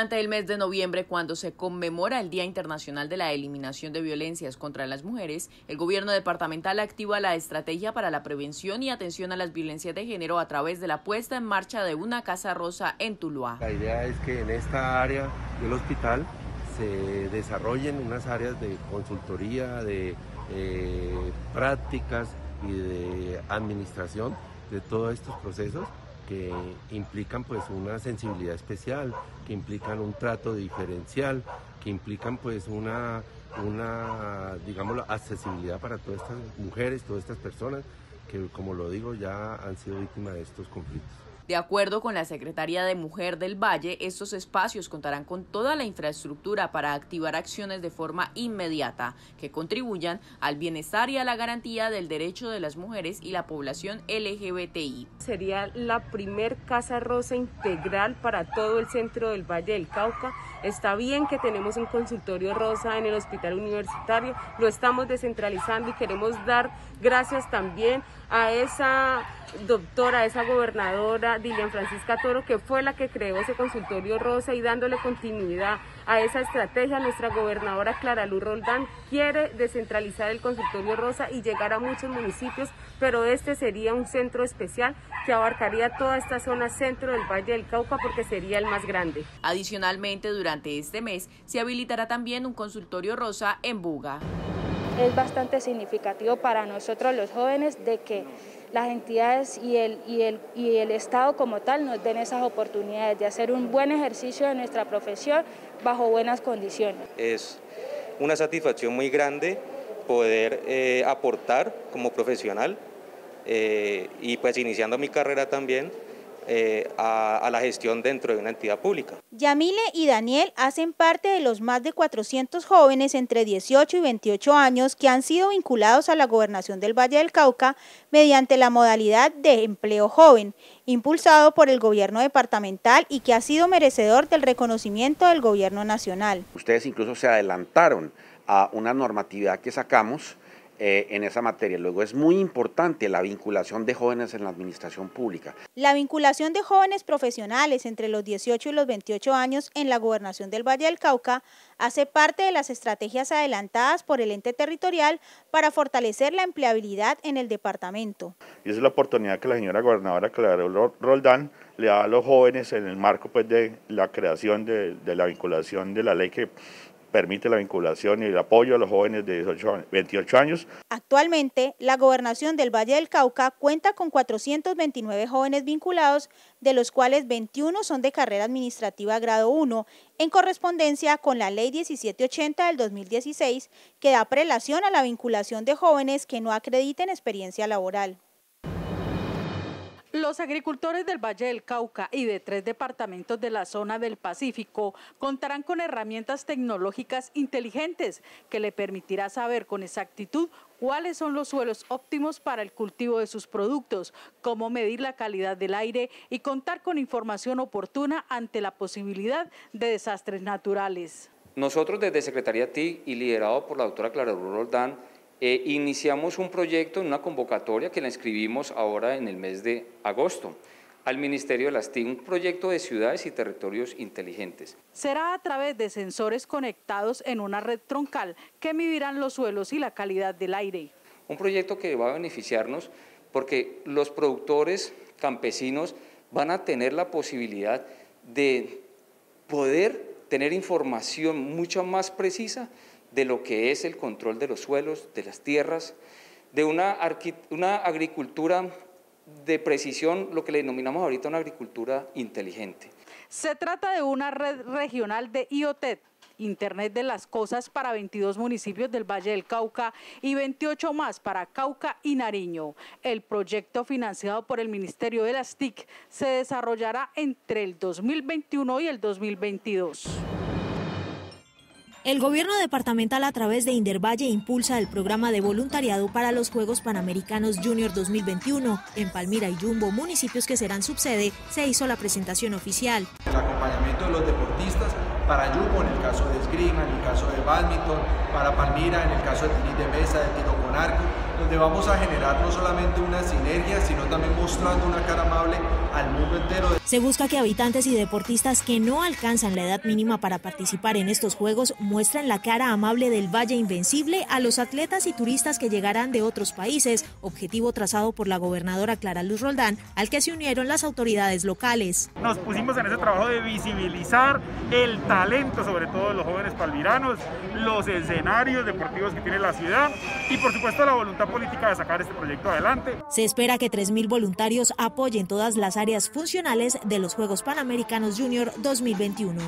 Durante el mes de noviembre, cuando se conmemora el Día Internacional de la Eliminación de Violencias contra las Mujeres, el gobierno departamental activa la estrategia para la prevención y atención a las violencias de género a través de la puesta en marcha de una Casa Rosa en Tuluá. La idea es que en esta área del hospital se desarrollen unas áreas de consultoría, de eh, prácticas y de administración de todos estos procesos que implican pues una sensibilidad especial, que implican un trato diferencial, que implican pues una, una accesibilidad para todas estas mujeres, todas estas personas que como lo digo ya han sido víctimas de estos conflictos. De acuerdo con la Secretaría de Mujer del Valle, estos espacios contarán con toda la infraestructura para activar acciones de forma inmediata que contribuyan al bienestar y a la garantía del derecho de las mujeres y la población LGBTI. Sería la primer Casa Rosa integral para todo el centro del Valle del Cauca. Está bien que tenemos un consultorio rosa en el hospital universitario, lo estamos descentralizando y queremos dar gracias también a esa doctora, a esa gobernadora Dilian Francisca Toro, que fue la que creó ese consultorio rosa y dándole continuidad a esa estrategia, nuestra gobernadora Clara Luz Roldán quiere descentralizar el consultorio rosa y llegar a muchos municipios, pero este sería un centro especial que abarcaría toda esta zona centro del Valle del Cauca porque sería el más grande. Adicionalmente, durante este mes se habilitará también un consultorio rosa en Buga es bastante significativo para nosotros los jóvenes de que las entidades y el, y, el, y el Estado como tal nos den esas oportunidades de hacer un buen ejercicio de nuestra profesión bajo buenas condiciones. Es una satisfacción muy grande poder eh, aportar como profesional eh, y pues iniciando mi carrera también eh, a, la gestión dentro de una entidad pública. Yamile y Daniel hacen parte de los más de 400 jóvenes entre 18 y 28 años que han sido vinculados a la gobernación del Valle del Cauca mediante la modalidad de empleo joven, impulsado por el gobierno departamental y que ha sido merecedor del reconocimiento del gobierno nacional. Ustedes incluso se adelantaron a una normatividad que sacamos eh, en esa materia. Luego es muy importante la vinculación de jóvenes en la administración pública. La vinculación de jóvenes profesionales entre los 18 y los 28 años en la gobernación del Valle del Cauca hace parte de las estrategias adelantadas por el ente territorial para fortalecer la empleabilidad en el departamento. Y esa es la oportunidad que la señora gobernadora Clara Roldán le da a los jóvenes en el marco pues, de la creación de, de la vinculación de la ley que permite la vinculación y el apoyo a los jóvenes de 18, 28 años. Actualmente, la gobernación del Valle del Cauca cuenta con 429 jóvenes vinculados, de los cuales 21 son de carrera administrativa grado 1, en correspondencia con la Ley 1780 del 2016, que da prelación a la vinculación de jóvenes que no acrediten experiencia laboral. Los agricultores del Valle del Cauca y de tres departamentos de la zona del Pacífico contarán con herramientas tecnológicas inteligentes que le permitirá saber con exactitud cuáles son los suelos óptimos para el cultivo de sus productos, cómo medir la calidad del aire y contar con información oportuna ante la posibilidad de desastres naturales. Nosotros desde Secretaría TIC y liderado por la doctora Clara Roldán eh, iniciamos un proyecto en una convocatoria que la inscribimos ahora en el mes de agosto al Ministerio de las TIC, un proyecto de ciudades y territorios inteligentes. Será a través de sensores conectados en una red troncal que medirán los suelos y la calidad del aire. Un proyecto que va a beneficiarnos porque los productores campesinos van a tener la posibilidad de poder tener información mucho más precisa de lo que es el control de los suelos, de las tierras, de una, agricultura de precisión, lo que le denominamos ahorita una agricultura inteligente. Se trata de una red regional de IoT, Internet de las Cosas para 22 municipios del Valle del Cauca y 28 más para Cauca y Nariño. El proyecto financiado por el Ministerio de las TIC se desarrollará entre el 2021 y el 2022. El gobierno departamental a través de Indervalle impulsa el programa de voluntariado para los Juegos Panamericanos Junior 2021. En Palmira y Jumbo, municipios que serán subsede, se hizo la presentación oficial. El acompañamiento de los deportistas para Jumbo en el caso de esgrima, en el caso de badminton, para Palmira en el caso de tenis de mesa, de tiro con arco, donde vamos a generar no solamente una sinergia, sino también mostrando una cara amable al mundo entero. Se busca que habitantes y deportistas que no alcanzan la edad mínima para participar en estos Juegos muestren la cara amable del Valle Invencible a los atletas y turistas que llegarán de otros países, objetivo trazado por la gobernadora Clara Luz Roldán, al que se unieron las autoridades locales. Nos pusimos en ese trabajo de visibilizar el talento, sobre todo de los jóvenes palmiranos, los escenarios deportivos que tiene la ciudad y por supuesto la voluntad política de sacar este proyecto adelante. Se espera que 3.000 voluntarios apoyen todas las áreas funcionales de los Juegos Panamericanos Junior 2021.